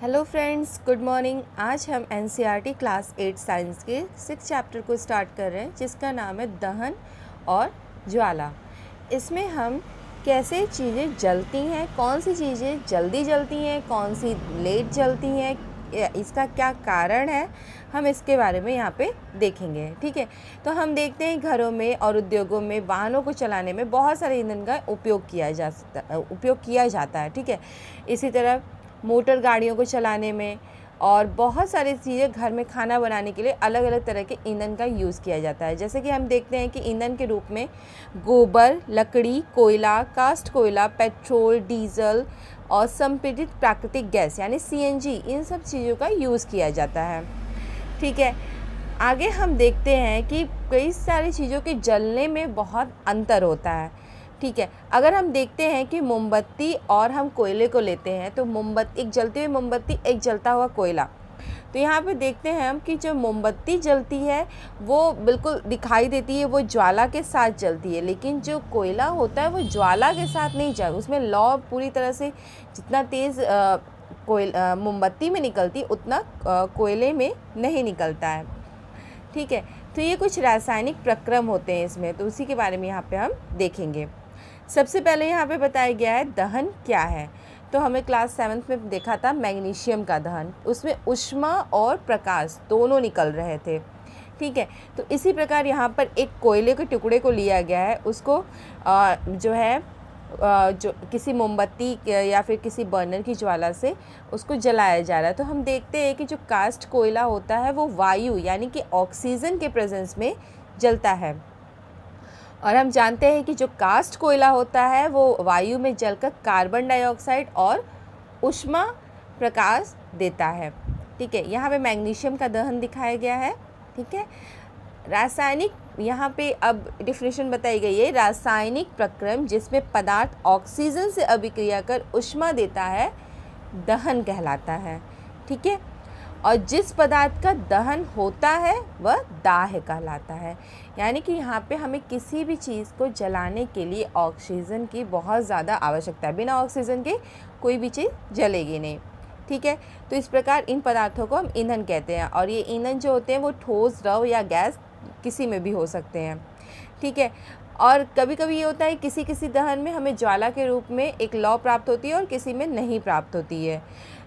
Hello friends good morning आज हम in class eight science के सिक्स चैप्टर को स्टार्ट कर रहे हैं, जिसका नाम है दहन और ज्वाला। इसमें हम कैसे चीज़ें जलती हैं, कौन सी चीज़ें जल्दी जलती हैं, कौन सी लेट जलती हैं इसका क्या कारण है, हम इसके बारे में यहाँ पे देखेंगे, ठीक है? तो हम देखते हैं घरों में और उद्योगों में वाहनों को चलाने में बहुत सारे ईंधन का उपयोग किया जा सकता, उपयोग किया जाता है, ठीक है? इसी तरह मोटर गाड़ियों को चलाने में और बहुत सारी चीज़ें घर में खाना बनाने के लिए अलग अलग तरह के ईंधन का यूज़ किया जाता है। जैसे कि हम देखते हैं कि ईंधन के रूप में गोबर, लकड़ी, कोयला, कास्ट कोयला, पेट्रोल, डीजल और संपीड़ित प्राकृतिक गैस यानी सीएनजी इन सब चीज़ों का यूज़ किया जाता है। ठीक है, आगे हम देखते हैं कि कई सारी चीज़ों के जलने में बहुत अंतर होता है। ठीक है, अगर हम देखते हैं कि मोमबत्ती और हम कोयले को लेते हैं तो मोमबत्ती, एक जलती हुई मोमबत्ती, एक जलता हुआ कोयला। तो यहाँ पे देखते हैं हम कि जो मोमबत्ती जलती है, वो बिल्कुल दिखाई देती है, वो ज्वाला के साथ जलती है, लेकिन जो कोयला होता है, वो ज्वाला के साथ नहीं जल, उसमें लौ पूरी तरह से जितना तेज़ कोयल मोमबत्ती में निकलती, उतना कोयले में नहीं निकलता है। ठीक है तो ये कुछ रासायनिक प्रक्रम होते हैं इसमें तो उसी के बारे में यहाँ पे हम देखेंगे। सबसे पहले यहाँ पे बताया गया है दहन क्या है। तो हमें क्लास सेवन्थ में देखा था मैग्नीशियम का दहन। उसमें उष्मा और प्रकाश दोनों निकल रहे थे। ठीक है? तो इसी प्रकार यहाँ पर एक कोयले के टुकड़े को लिया गया है। उसको आ, जो है आ, जो किसी मोमबत्ती या फिर किसी बर्नर की ज्वाला से उसको जलाया जा रहा है। तो हम देखते हैं कि जो कास्ट कोयला होता है वो वायु यानी कि ऑक्सीजन के प्रेजेंस में जलता है। और हम जानते हैं कि जो कास्ट कोयला होता है, वो वायु में जलकर कार्बन डाइऑक्साइड और उष्मा प्रकाश देता है। ठीक है, यहाँ पे मैग्नीशियम का दहन दिखाया गया है। ठीक है, रासायनिक यहाँ पे अब डिफिनेशन बताई गई है। रासायनिक प्रक्रम जिसमें पदार्थ ऑक्सीजन से अभिक्रिया कर उष्मा देता है, दहन कहलाता है। ठीक है और जिस पदार्थ का दहन होता है, वह दाह कहलाता है। यानी कि यहाँ पे हमें किसी भी चीज़ को जलाने के लिए ऑक्सीजन की बहुत ज़्यादा आवश्यकता है। बिना ऑक्सीजन के कोई भी चीज़ जलेगी नहीं। ठीक है? तो इस प्रकार इन पदार्थों को हम ईंधन कहते हैं और ये ईंधन जो होते हैं, वो ठोस, द्रव या गैस किसी में भी हो सकते हैं। ठीक है? और कभी कभी ये होता है किसी किसी दहन में हमें ज्वाला के रूप में एक लौ प्राप्त होती है और किसी में नहीं प्राप्त होती है।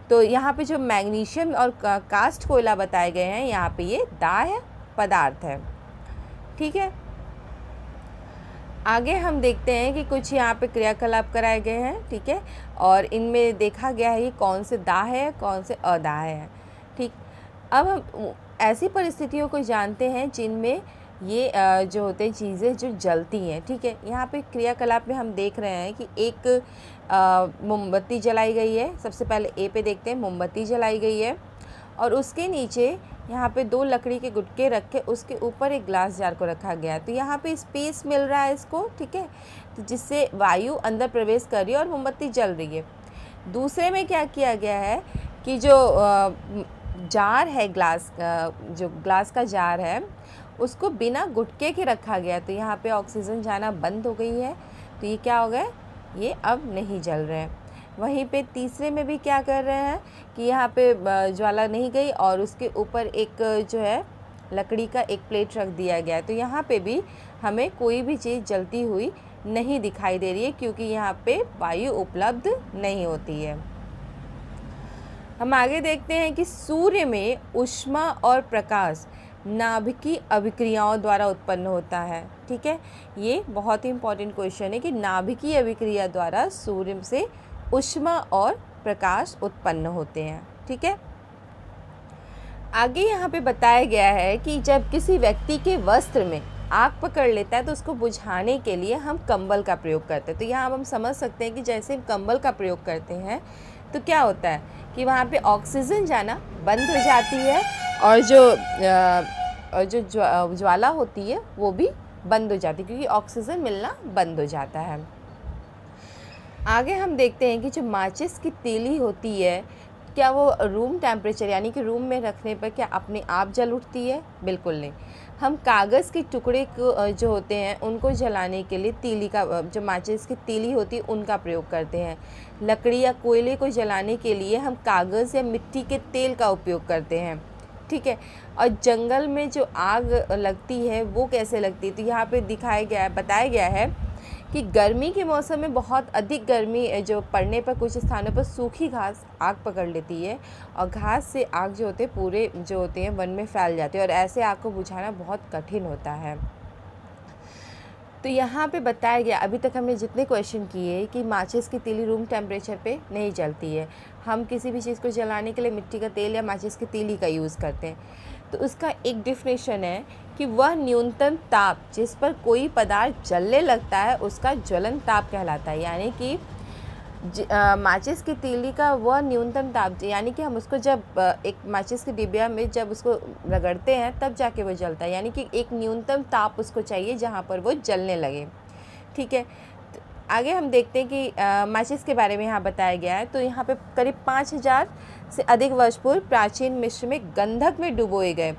तो यहाँ पे जो मैग्नीशियम और कास्ट कोयला बताए गए हैं, यहाँ पे ये दाह पदार्थ है। ठीक है? आगे हम देखते हैं कि कुछ यहाँ पे क्रियाकलाप कराए गए हैं, ठीक है? और इनमें देखा गया है कि कौन से दाह है, कौन से अदाह है, ठीक? अब हम ऐसी परिस्थितियों को जानते हैं जिनमें ये जो होते हैं चीज़ें जो जलती हैं, ठीक है? यहाँ पे क्रियाकलाप में हम देख रहे हैं कि एक मोमबत्ती जलाई गई है। सबसे पहले ए पे देखते हैं, मोमबत्ती जलाई गई है और उसके नीचे यहाँ पे दो लकड़ी के गुटके रख, उसके ऊपर एक ग्लास जार को रखा गया है। तो यहाँ पे स्पेस मिल रहा है इसको, ठीक है? तो जिससे वायु अंदर प्रवेश कर रही है और मोमबत्ती जल रही है। दूसरे में क्या किया गया है कि जो जार है ग्लास जो ग्लास का जार है उसको बिना गुटके के रखा गया तो यहाँ पे ऑक्सीजन जाना बंद हो गई है। तो ये क्या हो गया? ये अब नहीं जल रहे हैं। वहीं पे तीसरे में भी क्या कर रहे हैं कि यहाँ पे ज्वाला नहीं गई और उसके ऊपर एक जो है, लकड़ी का एक प्लेट रख दिया गया तो यहाँ पे भी हमें कोई भी चीज़ जलती हुई नहीं दिखाई दे रही है क्योंकि यहाँ पे वायु उपलब्ध नहीं होती है। हम आगे देखते हैं कि सूर्य में उष्मा और प्रकाश नाभिकीय अभिक्रियाओं द्वारा उत्पन्न होता है, ठीक है? ये बहुत ही इंपॉर्टेंट क्वेश्चन है कि नाभिकीय अभिक्रिया द्वारा सूर्य से उष्मा और प्रकाश उत्पन्न होते हैं, ठीक है? आगे यहाँ पे बताया गया है कि जब किसी व्यक्ति के वस्त्र में आग पकड़ लेता है तो उसको बुझाने के लिए हम कंबल का प्रयोग करते हैं। तो यहाँ हम समझ सकते हैं कि जैसे हम कंबल का प्रयोग करते हैं तो क्या होता है कि वहाँ पे ऑक्सीजन जाना बंद हो जाती है और जो और जो ज्वाला होती है, वो भी बंद हो जाती है क्योंकि ऑक्सीजन मिलना बंद हो जाता है। आगे हम देखते हैं कि जो माचिस की तीली होती है क्या वो रूम टेम्परेचर यानी कि रूम में रखने पर क्या अपने आप जल उठती है? बिल्कुल नहीं। हम कागज़ के टुकड़े को जो होते हैं, उनको जलाने के लिए तीली का जो माचिस की तीली होती है, उनका प्रयोग करते हैं। लकड़ी या कोयले को जलाने के लिए हम कागज़ या मिट्टी के तेल का उपयोग करते हैं। ठीक है? और जंगल में जो आग लगती है, वो कैसे लगती है? तो यहाँ पे दिखाया गया है, बताया गया है कि गर्मी के मौसम में बहुत अधिक गर्मी जो पड़ने पर कुछ स्थानों पर सूखी घास आग पकड़ लेती है और घास से आग जो होते पूरे जो होते हैं, वन में फैल जाते हैं और ऐसे आग को बुझाना बहुत कठिन होता है। तो यहाँ पे बताया गया, अभी तक हमने जितने क्वेश्चन किए कि माचिस की तीली रूम टेम्परेचर पे नहीं जलती है। हम किसी भी चीज़ को जलाने के लिए मिट्टी का तेल या माचिस की तीली का यूज़ करते हैं। तो उसका एक डिफिनेशन है कि वह न्यूनतम ताप जिस पर कोई पदार्थ जलने लगता है, उसका ज्वलन ताप कहलाता है। यानी कि माचिस की तीली का वह न्यूनतम ताप, यानी कि हम उसको जब एक माचिस की डिबिया में जब उसको रगड़ते हैं, तब जाके वो जलता है। यानी कि एक न्यूनतम ताप उसको चाहिए जहाँ पर वो जलने लगे। ठीक है? तो आगे हम देखते हैं कि माचिस के बारे में यहाँ बताया गया है। तो यहाँ पे करीब पाँच हज़ार से अधिक वर्ष पूर्व प्राचीन मिश्र में गंधक में डुबोए गए।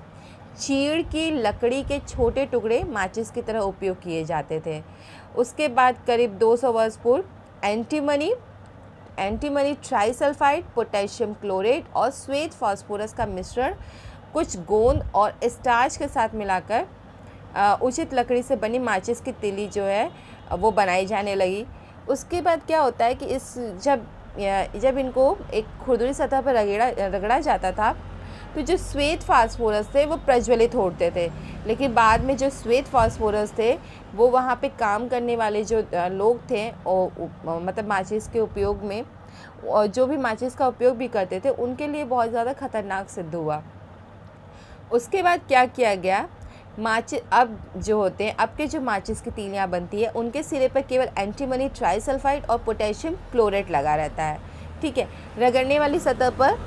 चीड़ की लकड़ी के छोटे टुकड़े माचिस की तरह उपयोग किए जाते थे। उसके बाद करीब 200 वर्ष पूर्व antimony antimony trisulphide potassium chlorate और श्वेत फास्फोरस का मिश्रण कुछ गोंद और स्टार्च के साथ मिलाकर उचित लकड़ी से बनी माचिस की तिली जो है, वो बनाई जाने लगी। उसके बाद क्या होता है कि इस, जब जब इनको एक खुरदुरी सतह पर रगड़ा रगड़ा जाता था तो जो श्वेत फास्फोरस थे, वो प्रज्वलित होते थे। लेकिन बाद में जो श्वेत फास्फोरस थे, वो वहाँ पे काम करने वाले जो लोग थे और मतलब माचिस के उपयोग में और जो भी माचिस का उपयोग भी करते थे, उनके लिए बहुत ज़्यादा ख़तरनाक सिद्ध हुआ। उसके बाद क्या किया गया? माचिस, अब जो होते हैं, अब के जो माचिस की तीलियाँ बनती है, उनके सिरे पर केवल एंटीमनी ट्राईसल्फाइड और पोटेशियम क्लोरेट लगा रहता है। ठीक है? रगड़ने वाली सतह पर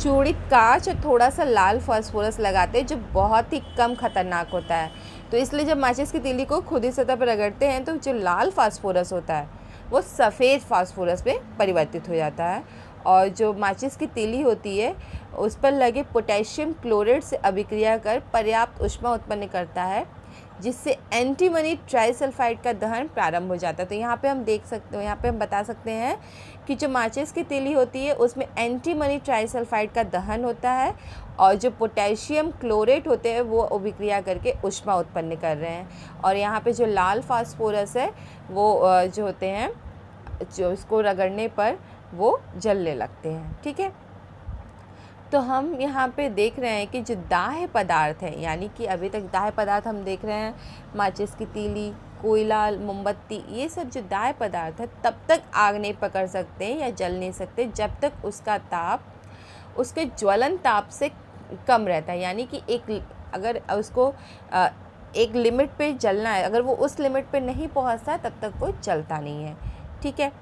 चूड़ी कांच और थोड़ा सा लाल फॉस्फोरस लगाते हैं, जो बहुत ही कम खतरनाक होता है। तो इसलिए जब माचिस की तीली को खुद ही सतह पर रगड़ते हैं तो जो लाल फॉस्फोरस होता है, वो सफ़ेद फॉस्फोरस में परिवर्तित हो जाता है। और जो माचिस की तीली होती है, उस पर लगे पोटेशियम क्लोराइड से अभिक्रिया कर पर्याप्त उष्मा उत्पन्न करता है, जिससे एंटीमनी ट्राईसल्फाइड का दहन प्रारंभ हो जाता है। तो यहाँ पे हम देख सकते हो, यहाँ पे हम बता सकते हैं कि जो माचिस की तीली होती है, उसमें एंटीमनी ट्राईसल्फाइड का दहन होता है और जो पोटेशियम क्लोरेट होते हैं, वो अभिक्रिया करके उष्मा उत्पन्न कर रहे हैं। और यहाँ पे जो लाल फास्फोरस है, वो जो होते हैं, जो इसको रगड़ने पर वो जलने लगते हैं, ठीक है? तो हम यहाँ पे देख रहे हैं कि जो दाह पदार्थ है, यानी कि अभी तक दाह पदार्थ हम देख रहे हैं, माचिस की तीली कोयला मोमबत्ती, ये सब जो दाह पदार्थ है, तब तक आग नहीं पकड़ सकते या जल नहीं सकते, जब तक उसका ताप, उसके ज्वलन ताप से कम रहता है। यानी कि एक, अगर उसको एक लिमिट पे जलना है, अगर वो उस लिमिट पे नहीं पहुँचता तब तक वो चलता नहीं है, ठीक है?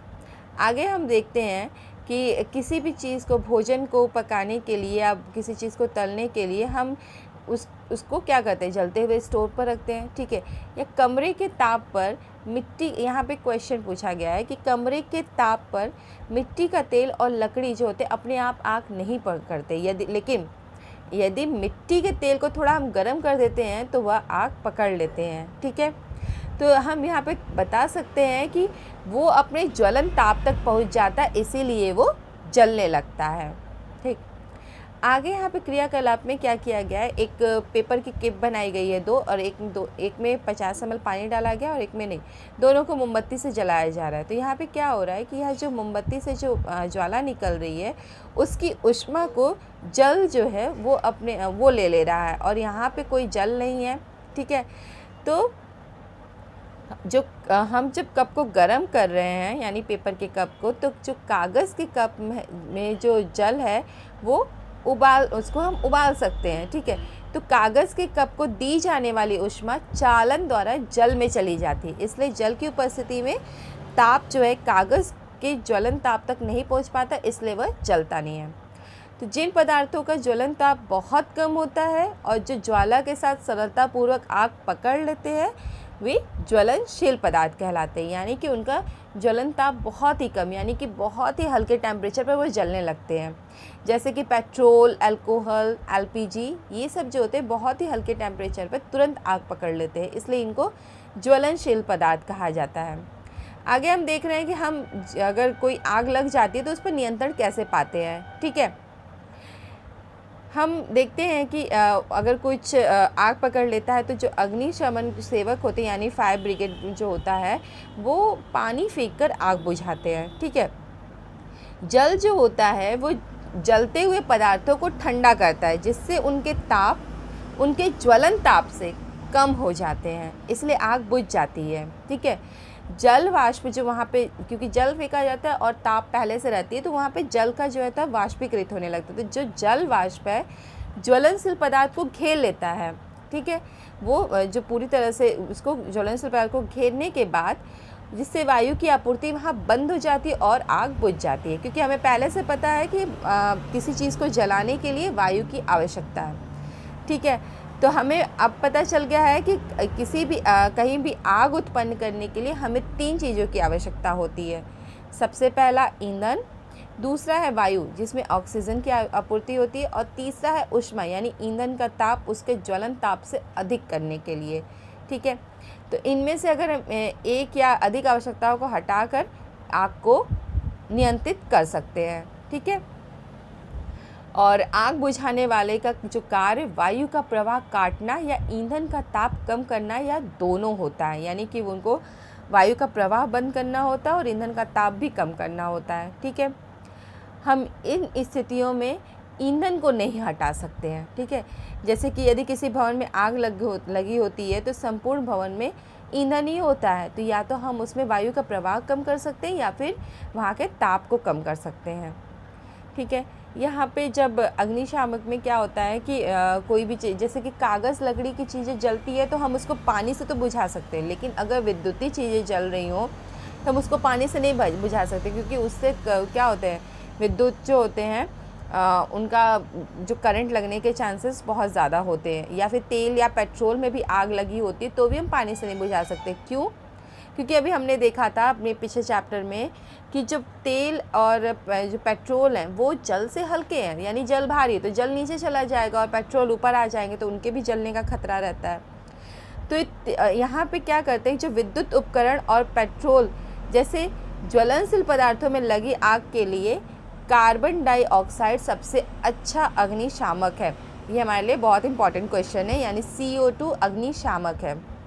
आगे हम देखते हैं कि किसी भी चीज़ को भोजन को पकाने के लिए या किसी चीज़ को तलने के लिए हम उस, उसको क्या करते हैं? जलते हुए स्टोव पर रखते हैं, ठीक है? या कमरे के ताप पर मिट्टी, यहाँ पे क्वेश्चन पूछा गया है कि कमरे के ताप पर मिट्टी का तेल और लकड़ी जो होते अपने आप आग नहीं पकड़ते यदि, लेकिन यदि मिट्टी के तेल को थोड़ा हम गर्म कर देते हैं तो वह आग पकड़ लेते हैं, ठीक है? तो हम यहाँ पे बता सकते हैं कि वो अपने ज्वलन ताप तक पहुँच जाता है, इसीलिए वो जलने लगता है। ठीक। आगे यहाँ पे क्रियाकलाप में क्या किया गया है? एक पेपर की किप बनाई गई है दो और एक दो, एक में पचास एम पानी डाला गया और एक में नहीं। दोनों को मोमबत्ती से जलाया जा रहा है। तो यहाँ पे क्या हो रहा है कि यह जो मोमबत्ती से जो ज्वाला निकल रही है, उसकी उष्मा को जल जो है वो अपने, वो ले ले रहा है और यहाँ पे कोई जल नहीं है। ठीक है। तो जो हम जब कप को गर्म कर रहे हैं, यानी पेपर के कप को तो जो कागज़ के कप में जो जल है, वो उबाल, उसको हम उबाल सकते हैं, ठीक है? तो कागज़ के कप को दी जाने वाली उष्मा चालन द्वारा जल में चली जाती है। इसलिए जल की उपस्थिति में ताप जो है, कागज़ के ज्वलन ताप तक नहीं पहुँच पाता, इसलिए वह जलता नहीं है। तो जिन पदार्थों का ज्वलन ताप बहुत कम होता है और जो ज्वाला के साथ सरलतापूर्वक आग पकड़ लेते हैं वे ज्वलनशील पदार्थ कहलाते हैं। यानी कि उनका ज्वलन ताप बहुत ही कम, यानी कि बहुत ही हल्के टेम्परेचर पर वो जलने लगते हैं। जैसे कि पेट्रोल अल्कोहल एलपीजी ये सब जो होते हैं, बहुत ही हल्के टेम्परेचर पर तुरंत आग पकड़ लेते हैं। इसलिए इनको ज्वलनशील पदार्थ कहा जाता है। आगे हम देख रहे हैं कि हम अगर कोई आग लग जाती है तो उस पर नियंत्रण कैसे पाते हैं। ठीक है? हम देखते हैं कि अगर कुछ आग पकड़ लेता है तो जो अग्निशमन सेवक होते हैं, यानी फायर ब्रिगेड जो होता है, वो पानी फेंक कर आग बुझाते हैं, ठीक है? जल जो होता है, वो जलते हुए पदार्थों को ठंडा करता है, जिससे उनके ताप, उनके ज्वलन ताप से कम हो जाते हैं, इसलिए आग बुझ जाती है, ठीक है? जल वाष्प जो वहाँ पे क्योंकि जल फेंका जाता है और ताप पहले से रहती है तो वहाँ पे जल का जो है वाष्पीकृत होने लगता है। तो जो जल वाष्प है ज्वलनशील पदार्थ को घेर लेता है ठीक है? वो जो पूरी तरह से उसको ज्वलनशील पदार्थ को घेरने के बाद जिससे वायु की आपूर्ति वहाँ बंद हो जाती है और आग बुझ जाती है क्योंकि हमें पहले से पता है कि आ, किसी चीज़ को जलाने के लिए वायु की आवश्यकता है ठीक है? तो हमें अब पता चल गया है कि किसी भी आ, कहीं भी आग उत्पन्न करने के लिए हमें तीन चीज़ों की आवश्यकता होती है। सबसे पहला ईंधन दूसरा है वायु जिसमें ऑक्सीजन की आपूर्ति होती है और तीसरा है उष्मा यानी ईंधन का ताप उसके ज्वलन ताप से अधिक करने के लिए ठीक है? तो इनमें से अगर एक या अधिक आवश्यकताओं को हटाकर आग को नियंत्रित कर सकते हैं ठीक है? और आग बुझाने वाले का जो कार्य वायु का प्रवाह काटना या ईंधन का ताप कम करना या दोनों होता है। यानी कि उनको वायु का प्रवाह बंद करना होता है और ईंधन का ताप भी कम करना होता है। ठीक है? हम इन स्थितियों में ईंधन को नहीं हटा सकते हैं। ठीक है? जैसे कि यदि किसी भवन में आग लग हो, लगी होती है तो संपूर्ण भवन में ईंधन ही होता है। तो या तो हम उसमें वायु का प्रवाह कम कर सकते हैं या फिर वहाँ के ताप को कम कर सकते हैं। ठीक है? यहाँ पे जब अग्निशामक में क्या होता है कि आ, कोई भी चीज़ जैसे कि कागज़ लकड़ी की चीज़ें जलती है तो हम उसको पानी से तो बुझा सकते हैं लेकिन अगर विद्युतीय चीज़ें जल रही हों तो हम उसको पानी से नहीं बुझा सकते क्योंकि उससे क्या होते हैं विद्युत जो होते हैं आ, उनका जो करंट लगने के चांसेस बहुत ज़्यादा होते हैं या फिर तेल या पेट्रोल में भी आग लगी होती है तो भी हम पानी से नहीं बुझा सकते। क्यों? क्योंकि अभी हमने देखा था अपने पिछले चैप्टर में कि जो तेल और जो पेट्रोल हैं, वो जल से हल्के हैं, यानी जल भारी है तो जल नीचे चला जाएगा और पेट्रोल ऊपर आ जाएँगे तो उनके भी जलने का खतरा रहता है। तो यहाँ पे क्या करते हैं, जो विद्युत उपकरण और पेट्रोल जैसे ज्वलनशील पदार्थों में लगी आग के लिए कार्बन डाइऑक्साइड सबसे अच्छा अग्निशामक है। ये हमारे लिए बहुत इंपॉर्टेंट क्वेश्चन है, यानी सी ओ टू अग्निशामक है।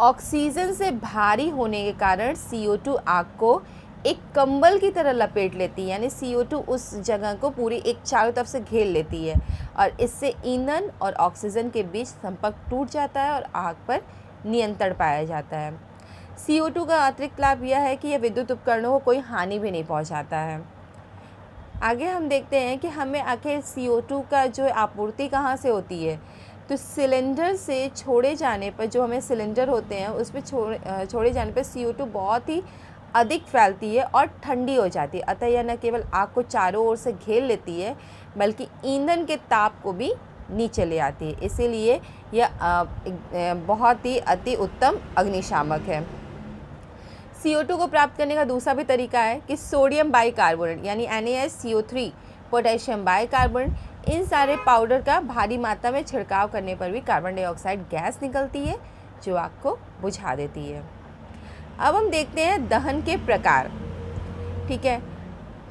ऑक्सीजन से भारी होने के कारण CO2 आग को एक कंबल की तरह लपेट लेती है, यानी CO2 उस जगह को पूरी एक चारों तरफ़ से घेर लेती है और इससे ईंधन और ऑक्सीजन के बीच संपर्क टूट जाता है और आग पर नियंत्रण पाया जाता है। CO2 का अतिरिक्त लाभ यह है कि यह विद्युत उपकरणों को कोई हानि भी नहीं पहुंचाता है। आगे हम देखते हैं कि हमें आखिर CO2 का जो आपूर्ति कहाँ से होती है? तो सिलेंडर से छोड़े जाने पर जो हमें सिलेंडर होते हैं, उस पर छोड़े छोड़े जाने पर सी बहुत ही अधिक फैलती है और ठंडी हो जाती है। अतः यह न केवल आग को चारों ओर से घेर लेती है, बल्कि ईंधन के ताप को भी नीचे ले आती है। इसीलिए यह बहुत ही अति उत्तम अग्निशामक है। CO2 को प्राप्त करने का दूसरा भी तरीका है कि सोडियम बाइकार्बोनेट, यानी NaSCO3 पोटेशियम बाइकार्बोनेट इन सारे पाउडर का भारी मात्रा में छिड़काव करने पर भी कार्बन डाइऑक्साइड गैस निकलती है, जो आग को बुझा देती है। अब हम देखते हैं दहन के प्रकार। ठीक है,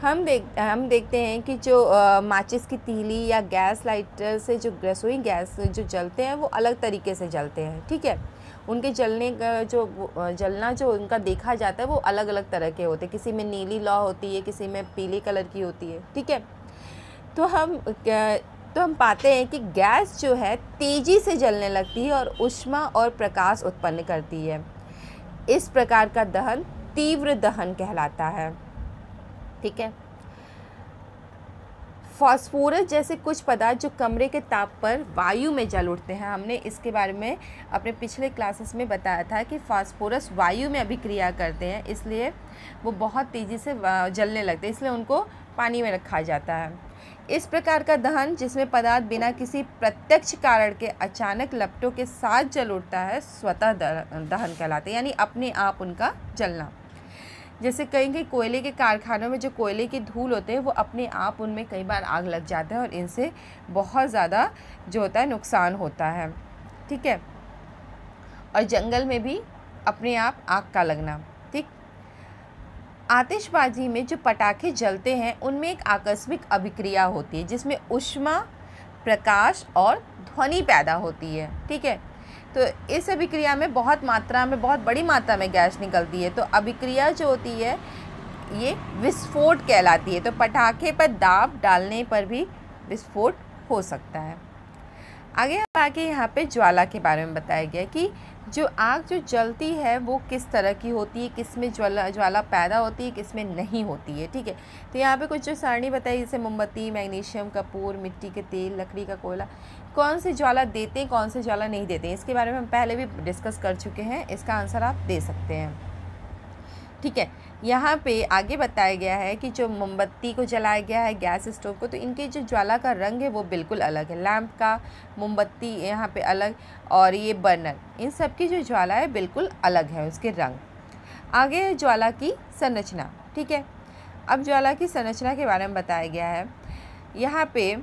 हम देख, हम देखते हैं कि जो माचिस की तीली या गैस लाइटर से जो रसोई गैस जो जलते हैं, वो अलग तरीके से जलते हैं। ठीक है, उनके जलने का जो जलना जो उनका देखा जाता है, वो अलग अलग तरह के होते हैं। किसी में नीली लौ होती है, किसी में पीले कलर की होती है। ठीक है तो हम तो हम पाते हैं कि गैस जो है तेज़ी से जलने लगती है और उष्मा और प्रकाश उत्पन्न करती है। इस प्रकार का दहन तीव्र दहन कहलाता है। ठीक है? फास्फोरस जैसे कुछ पदार्थ जो कमरे के ताप पर वायु में जल उठते हैं। हमने इसके बारे में अपने पिछले क्लासेस में बताया था कि फास्फोरस वायु में अभिक्रिया करते हैं, इसलिए वो बहुत तेज़ी से जलने लगते हैं, इसलिए उनको पानी में रखा जाता है। इस प्रकार का दहन, जिसमें पदार्थ बिना किसी प्रत्यक्ष कारण के अचानक लपटों के साथ जल उठता है, स्वतः दहन कहलाते हैं, यानी अपने आप उनका जलना। जैसे कहीं कहीं कोयले के कारखानों में जो कोयले की धूल होते हैं, वो अपने आप उनमें कई बार आग लग जाता है और इनसे बहुत ज़्यादा जो होता है, नुकसान होता है। ठीक है? और जंगल में भी अपने आप आग का लगना। आतिशबाजी में जो पटाखे जलते हैं, उनमें एक आकस्मिक अभिक्रिया होती है, जिसमें उष्मा, प्रकाश और ध्वनि पैदा होती है, ठीक है? तो इस अभिक्रिया में बहुत मात्रा में, बहुत बड़ी मात्रा में गैस निकलती है। तो अभिक्रिया जो होती है, ये विस्फोट कहलाती है। तो पटाखे पर दाब डालने पर भी विस्फोट हो सकता है। आगे हम आगे यहाँ पे ज्वाला के बारे में बताया गया कि जो आग जो जलती है, वो किस तरह की होती है, किसमें ज्वाला ज्वाला पैदा होती है, किसमें नहीं होती है, ठीक है? तो यहाँ पे कुछ जो सारणी बताई, जैसे मोमबत्ती, मैग्नीशियम, कपूर, मिट्टी के तेल, लकड़ी का कोयला, कौन से ज्वाला देते हैं, कौन से ज्वाला नहीं देते हैं? इसके बारे में हम पहले भी डिस्कस कर चुके हैं, इसका आंसर आप दे सकते हैं। ठीक है यहाँ पे आगे बताया गया है कि जो मोमबत्ती को जलाया गया है गैस स्टोव को तो इनके जो ज्वाला का रंग है वो बिल्कुल अलग है। लैम्प का, मोमबत्ती यहाँ पे अलग और ये बर्नर, इन सब की जो ज्वाला है बिल्कुल अलग है उसके रंग। आगे ज्वाला की संरचना, ठीक है? अब ज्वाला की संरचना के बारे में बताया गया है। यहाँ पे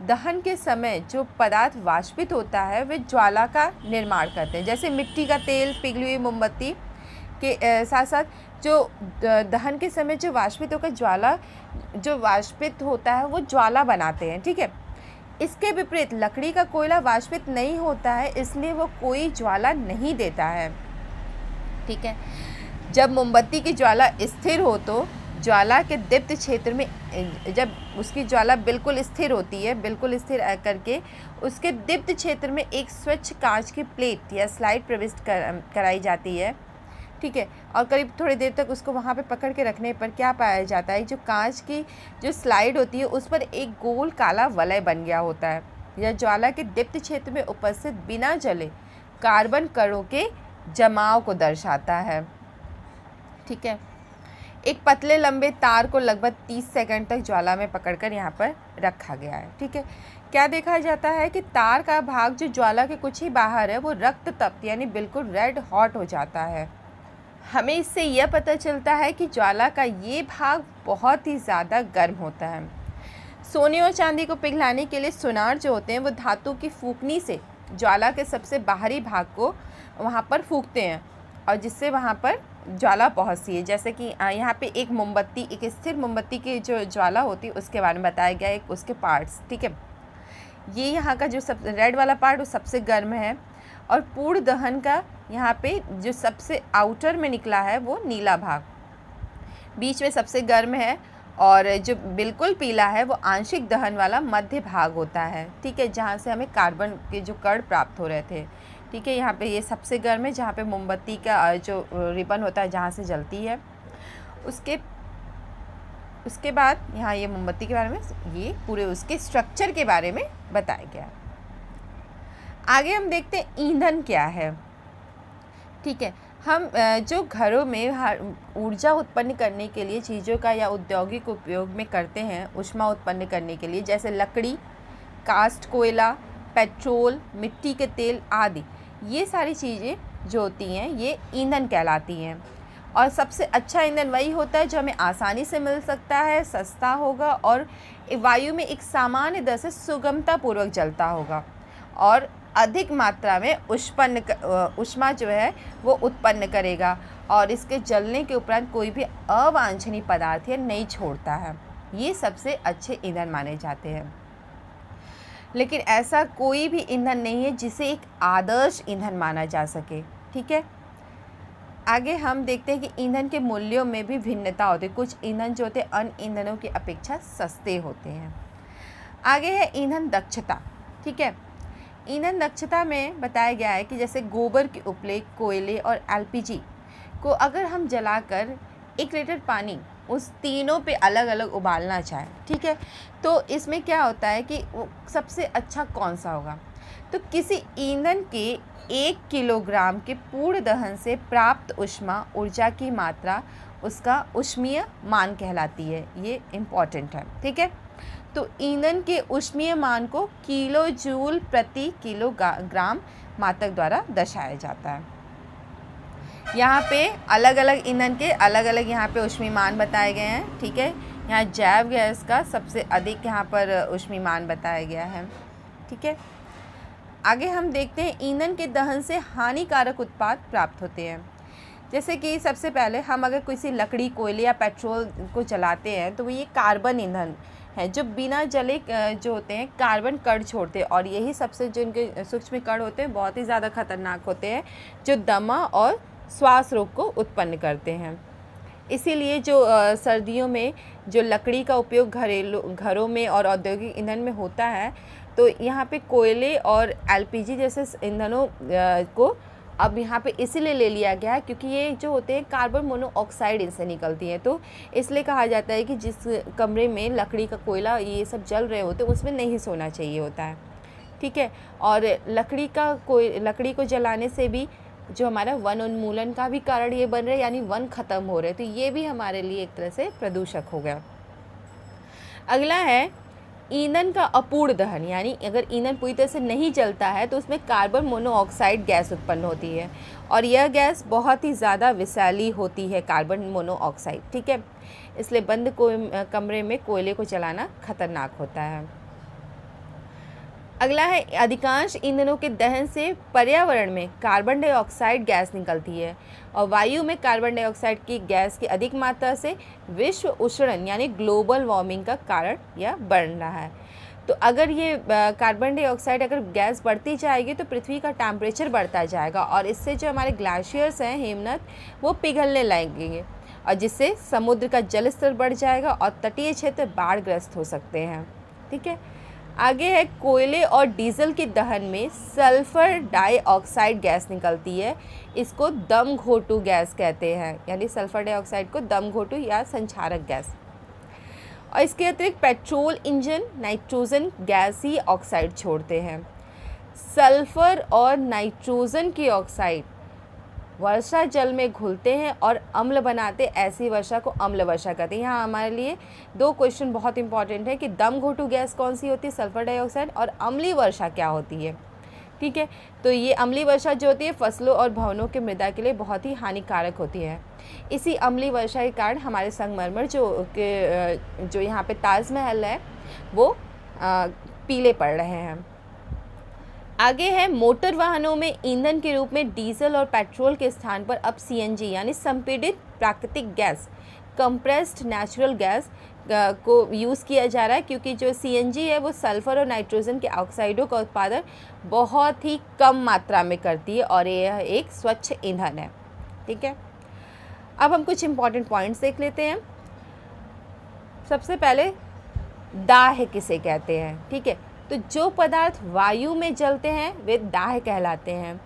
दहन के समय जो पदार्थ वाष्पित होता है, वे ज्वाला का निर्माण करते हैं, जैसे मिट्टी का तेल, पिघली हुई मोमबत्ती के साथ साथ जो दहन के समय जो वाष्पित होकर ज्वाला जो वाष्पित होता है वो ज्वाला बनाते हैं ठीक है? इसके विपरीत लकड़ी का कोयला वाष्पित नहीं होता है इसलिए वो कोई ज्वाला नहीं देता है ठीक है? जब मोमबत्ती की ज्वाला स्थिर हो तो ज्वाला के दीप्त क्षेत्र में जब उसकी ज्वाला बिल्कुल स्थिर होती है बिल्कुल स्थिर करके उसके दीप्त क्षेत्र में एक स्वच्छ कांच की प्लेट या स्लाइड प्रविष्ट कर, कराई जाती है ठीक है, और करीब थोड़ी देर तक उसको वहाँ पे पकड़ के रखने पर क्या पाया जाता है? जो कांच की जो स्लाइड होती है, उस पर एक गोल काला वलय बन गया होता है। यह ज्वाला के दीप्त क्षेत्र में उपस्थित बिना जले कार्बन कणों के जमाव को दर्शाता है। ठीक है, एक पतले लंबे तार को लगभग 30 सेकंड तक ज्वाला में पकड़कर यहाँ पर रखा गया है। ठीक है, क्या देखा जाता है कि तार का भाग जो ज्वाला के कुछ ही बाहर है, वो रक्त तप्त यानी बिल्कुल रेड हॉट हो जाता है। हमें इससे यह पता चलता है कि ज्वाला का ये भाग बहुत ही ज़्यादा गर्म होता है। सोने और चांदी को पिघलाने के लिए सुनार जो होते हैं, वो धातु की फूकनी से ज्वाला के सबसे बाहरी भाग को वहाँ पर फूकते हैं और जिससे वहाँ पर ज्वाला पहुँचती है। जैसे कि यहाँ पे एक मोमबत्ती, एक स्थिर मोमबत्ती की जो ज्वाला होती है, उसके बारे में बताया गया एक उसके पार्ट्स, ठीक है? ये यहाँ का जो सब, रेड वाला पार्ट, वो सबसे गर्म है और पूर्ण दहन का यहाँ पे जो सबसे आउटर में निकला है वो नीला भाग। बीच में सबसे गर्म है और जो बिल्कुल पीला है वो आंशिक दहन वाला मध्य भाग होता है, ठीक है, जहाँ से हमें कार्बन के जो कण प्राप्त हो रहे थे। ठीक है, यहाँ पे ये सबसे गर्म है जहाँ पे मोमबत्ती का जो रिबन होता है जहाँ से जलती है। उसके उसके बाद, यहाँ ये मोमबत्ती के बारे में, ये पूरे उसके स्ट्रक्चर के बारे में बताया गया। आगे हम देखते हैं ईंधन क्या है। ठीक है। हम जो घरों में ऊर्जा उत्पन्न करने के लिए चीज़ों का या औद्योगिक उपयोग में करते हैं, उष्मा उत्पन्न करने के लिए, जैसे लकड़ी, कास्ट, कोयला, पेट्रोल, मिट्टी के तेल आदि, ये सारी चीज़ें जो होती हैं, ये ईंधन कहलाती हैं। और सबसे अच्छा ईंधन वही होता है जो हमें आसानी से मिल सकता है, सस्ता होगा और वायु में एक सामान्य दर से सुगमता पूर्वक जलता होगा। और अधिक मात्रा में उष्पन्न उष्मा जो है, वो उत्पन्न करेगा और इसके जलने के उपरांत कोई भी अवांछनीय पदार्थ या नहीं छोड़ता है। ये सबसे अच्छे ईंधन माने जाते हैं। लेकिन ऐसा कोई भी ईंधन नहीं है जिसे एक आदर्श ईंधन माना जा सके, ठीक है? आगे हम देखते हैं कि ईंधन के मूल्यों में भी भिन्नता होती है। कुछ ईंधन जो होते हैं, अन्य ईंधनों की अपेक्षा सस्ते होते हैं। आगे है ईंधन दक्षता, ठीक है? ईंधन दक्षता में बताया गया है कि जैसे गोबर के उपले, कोयले और एलपीजी को अगर हम जलाकर एक लीटर पानी उस तीनों पे अलग अलग उबालना चाहें, ठीक है? तो इसमें क्या होता है कि सबसे अच्छा कौन सा होगा? तो किसी ईंधन के एक किलोग्राम के पूर्ण दहन से प्राप्त उष्मा, ऊर्जा की मात्रा उसका उष्मीय मान कहलाती है। ये इंपॉर्टेंट है, ठीक है? तो ईंधन के उष्मीय मान को किलो जूल प्रति किलो ग्राम मात्रक द्वारा दर्शाया जाता है। यहाँ पे अलग अलग ईंधन के अलग अलग यहाँ पे उष्मीमान बताए गए हैं, ठीक है? यहाँ जैव गैस का सबसे अधिक यहाँ पर उष्मी मान बताया गया है, ठीक है? आगे हम देखते हैं ईंधन के दहन से हानिकारक उत्पाद प्राप्त होते हैं। जैसे कि सबसे पहले हम अगर किसी लकड़ी, कोयले या पेट्रोल को जलाते हैं तो वो ये कार्बन ईंधन है जो बिना जले जो होते हैं, कार्बन कण छोड़ते हैं और यही सबसे जो इनके सूक्ष्म कण होते हैं, बहुत ही ज़्यादा खतरनाक होते हैं, जो दमा और श्वास रोग को उत्पन्न करते हैं। इसीलिए जो सर्दियों में जो लकड़ी का उपयोग घरेलू, घरों में और औद्योगिक ईंधन में होता है तो यहाँ पे कोयले और एलपीजी जैसे ईंधनों को अब यहाँ पे इसीलिए ले लिया गया है क्योंकि ये जो होते हैं कार्बन मोनोऑक्साइड इनसे निकलती हैं। तो इसलिए कहा जाता है कि जिस कमरे में लकड़ी का कोयला ये सब जल रहे होते हैं, उसमें नहीं सोना चाहिए होता है। ठीक है? और लकड़ी का कोई लकड़ी को जलाने से भी जो हमारा वन उन्मूलन का भी कारण ये बन रहा है, यानी वन ख़त्म हो रहे तो ये भी हमारे लिए एक तरह से प्रदूषक हो गया। अगला है ईंधन का अपूर्ण दहन, यानी अगर ईंधन पूरी तरह से नहीं जलता है तो उसमें कार्बन मोनोऑक्साइड गैस उत्पन्न होती है। और यह गैस बहुत ही ज़्यादा विशाली होती है कार्बन मोनोऑक्साइड ठीक है? इसलिए बंद को कमरे में कोयले को चलाना खतरनाक होता है। अगला है, अधिकांश ईंधनों के दहन से पर्यावरण में कार्बन डाइऑक्साइड गैस निकलती है और वायु में कार्बन डाइऑक्साइड की गैस की अधिक मात्रा से विश्व उष्णन, यानी ग्लोबल वार्मिंग का कारण यह बढ़ रहा है। तो अगर ये कार्बन डाइऑक्साइड अगर गैस बढ़ती जाएगी तो पृथ्वी का टेम्परेचर बढ़ता जाएगा और इससे जो हमारे ग्लेशियर्स हैं हेमनत वो पिघलने लगेंगे और जिससे समुद्र का जल स्तर बढ़ जाएगा और तटीय क्षेत्र बाढ़ग्रस्त हो सकते हैं। ठीक है? आगे है, कोयले और डीजल के दहन में सल्फ़र डाइऑक्साइड गैस निकलती है। इसको दम घोटू गैस कहते हैं, यानी सल्फ़र डाइऑक्साइड को दम घोटू या संचारक गैस। और इसके अतिरिक्त पेट्रोल इंजन, नाइट्रोजन गैस ही ऑक्साइड छोड़ते हैं। सल्फ़र और नाइट्रोजन की ऑक्साइड वर्षा जल में घुलते हैं और अम्ल बनाते ऐसी वर्षा को अम्ल वर्षा कहते हैं। यहाँ हमारे लिए दो क्वेश्चन बहुत इंपॉर्टेंट है कि दम घोटू गैस कौन सी होती है? सल्फ़र डाइऑक्साइड और अम्ली वर्षा क्या होती है? ठीक है? तो ये अम्ली वर्षा जो होती है फ़सलों और भवनों के मृदा के लिए बहुत ही हानिकारक होती है। इसी अम्ली वर्षा के कारण हमारे संगमरमर जो के जो यहाँ पे ताजमहल है वो आ, पीले पड़ रहे हैं। आगे है, मोटर वाहनों में ईंधन के रूप में डीजल और पेट्रोल के स्थान पर अब सीएनजी यानी संपीड़ित प्राकृतिक गैस कंप्रेस्ड नेचुरल गैस को यूज़ किया जा रहा है क्योंकि जो सीएनजी है वो सल्फ़र और नाइट्रोजन के ऑक्साइडों का उत्पादन बहुत ही कम मात्रा में करती है और यह एक स्वच्छ ईंधन है। ठीक है? अब हम कुछ इंपॉर्टेंट पॉइंट्स देख लेते हैं। सबसे पहले, दाह किसे कहते हैं? ठीक है? तो जो पदार्थ वायु में जलते हैं, वे दाह कहलाते हैं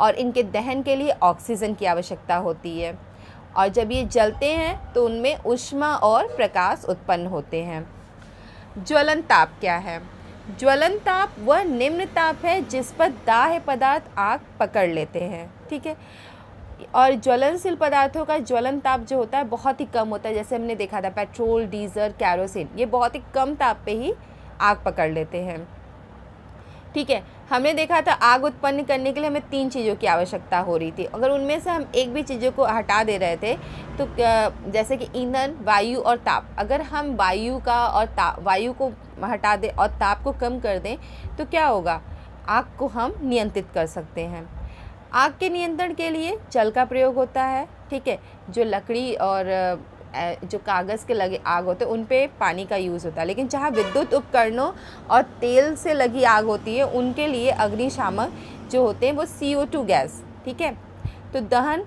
और इनके दहन के लिए ऑक्सीजन की आवश्यकता होती है। और जब ये जलते हैं तो उनमें उष्मा और प्रकाश उत्पन्न होते हैं। ज्वलन ताप क्या है? ज्वलन ताप वह निम्न ताप है, जिस पर दाह पदार्थ आग पकड़ लेते हैं, ठीक है? और ज्वलनशील पदार्थों का ज्वलन ताप जो होता है, बहुत ही कम होता है। जैसे हमने देखा था, पेट्रोल, डीजल, कैरोसिन, ये बहुत ही कम ताप पे ही आग पकड़ लेते हैं। ठीक है, हमने देखा था आग उत्पन्न करने के लिए हमें तीन चीज़ों की आवश्यकता हो रही थी। अगर उनमें से हम एक भी चीज़ों को हटा दे रहे थे तो जैसे कि ईंधन, वायु और ताप। अगर हम वायु का और ताप वायु को हटा दें और ताप को कम कर दें तो क्या होगा? आग को हम नियंत्रित कर सकते हैं। आग के नियंत्रण के लिए जल का प्रयोग होता है, ठीक है? जो लकड़ी और जो कागज़ के लगे आग होते हैं, उन पर पानी का यूज़ होता है। लेकिन जहाँ विद्युत उपकरणों और तेल से लगी आग होती है, उनके लिए अग्निशामक जो होते हैं, वो सी गैस, ठीक है? तो दहन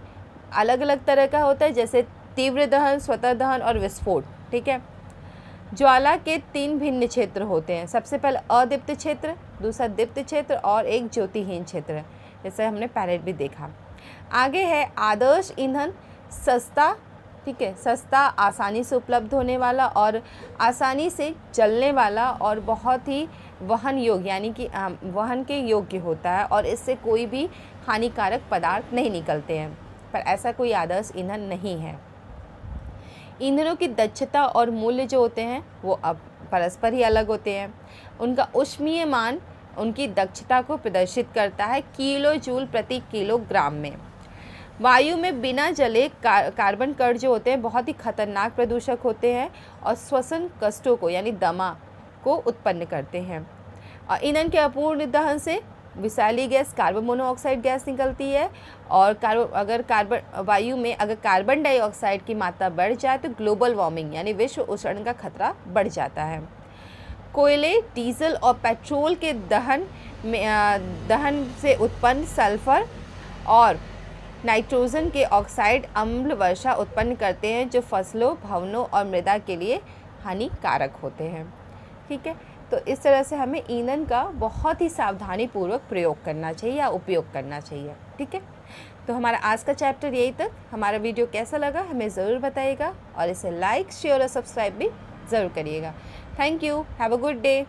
अलग अलग तरह का होता है, जैसे तीव्र दहन, स्वतः दहन और विस्फोट, ठीक है? ज्वाला के तीन भिन्न क्षेत्र होते हैं। सबसे पहले अदीप्त क्षेत्र, दूसरा दीप्त क्षेत्र और एक ज्योतिहीन क्षेत्र, जैसे हमने पैरेट भी देखा। आगे है आदर्श ईंधन, सस्ता ठीक है, सस्ता, आसानी से उपलब्ध होने वाला और आसानी से चलने वाला और बहुत ही वहन योग्य यानी कि वहन के योग्य होता है और इससे कोई भी हानिकारक पदार्थ नहीं निकलते हैं। पर ऐसा कोई आदर्श ईंधन नहीं है। ईंधनों की दक्षता और मूल्य जो होते हैं, वो अब परस्पर ही अलग होते हैं। उनका उष्मीय मान उनकी दक्षता को प्रदर्शित करता है किलो जूल प्रति किलोग्राम में। वायु में बिना जले कार, कार्बन कण जो होते हैं बहुत ही खतरनाक प्रदूषक होते हैं और श्वसन कष्टों को यानी दमा को उत्पन्न करते हैं। और ईंधन के अपूर्ण दहन से विषैली गैस कार्बन मोनोऑक्साइड गैस निकलती है और कार्ब अगर कार्बन वायु में अगर कार्बन डाइऑक्साइड की मात्रा बढ़ जाए तो ग्लोबल वार्मिंग यानी विश्व उष्ण का खतरा बढ़ जाता है। कोयले डीजल और पेट्रोल के दहन में दहन से उत्पन्न सल्फ़र और नाइट्रोजन के ऑक्साइड अम्ल वर्षा उत्पन्न करते हैं, जो फ़सलों, भवनों और मृदा के लिए हानिकारक होते हैं। ठीक है? तो इस तरह से हमें ईंधन का बहुत ही सावधानी पूर्वक प्रयोग करना चाहिए या उपयोग करना चाहिए। ठीक है? तो हमारा आज का चैप्टर यही तक हमारा वीडियो कैसा लगा हमें ज़रूर बताइएगा और इसे लाइक, शेयर और सब्सक्राइब भी ज़रूर करिएगा। Thank you. Have a good day.